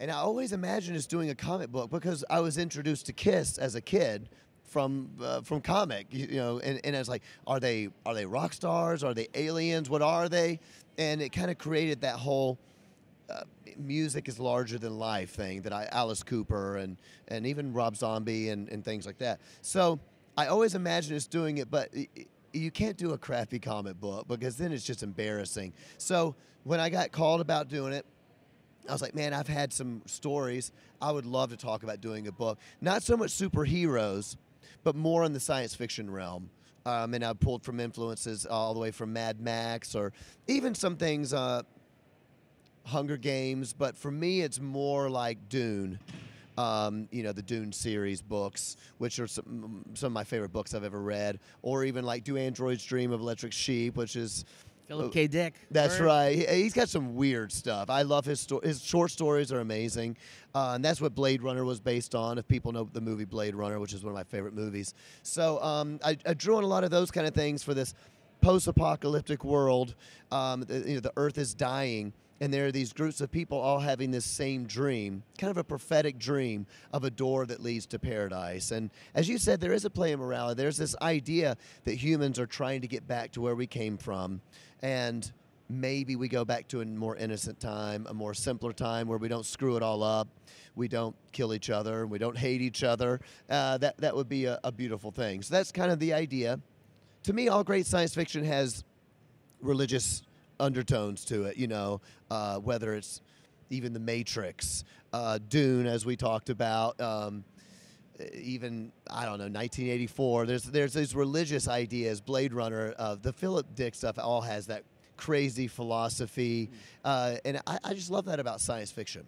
And I always imagined us doing a comic book because I was introduced to Kiss as a kid from uh, from comic, you, know, and, and I was like, are they are they rock stars? Are they aliens? What are they? And it kind of created that whole uh, music is larger than life thing that I Alice Cooper and and even Rob Zombie and, and things like that. So I always imagined us doing it, but y- you can't do a crappy comic book because then it's just embarrassing. So when I got called about doing it, I was like, man, I've had some stories. I would love to talk about doing a book. Not so much superheroes, but more in the science fiction realm. Um, and I pulled from influences all the way from Mad Max or even some things, uh, Hunger Games. But for me, it's more like Dune. Um, you know, the Dune series books, which are some, some of my favorite books I've ever read. Or even like Do Androids Dream of Electric Sheep, which is Philip K. Dick. that's Word. right. He, he's got some weird stuff. I love his sto- his short stories are amazing, uh, and that's what Blade Runner was based on. If people know the movie Blade Runner, which is one of my favorite movies, so um, I, I drew on a lot of those kind of things for this post-apocalyptic world. Um, the, you know, the Earth is dying. And there are these groups of people all having this same dream, kind of a prophetic dream of a door that leads to paradise. And as you said, there is a play in morality. There's this idea that humans are trying to get back to where we came from. And maybe we go back to a more innocent time, a more simpler time where we don't screw it all up, we don't kill each other, we don't hate each other. Uh, that that would be a, a beautiful thing. So that's kind of the idea. To me, all great science fiction has religious undertones to it. You know, uh, whether it's even The Matrix, uh, Dune, as we talked about. Um, even I don't know 1984. There's there's these religious ideas. Blade Runner, uh, the Philip Dick stuff, all has that crazy philosophy, uh, and I, I just love that about science fiction.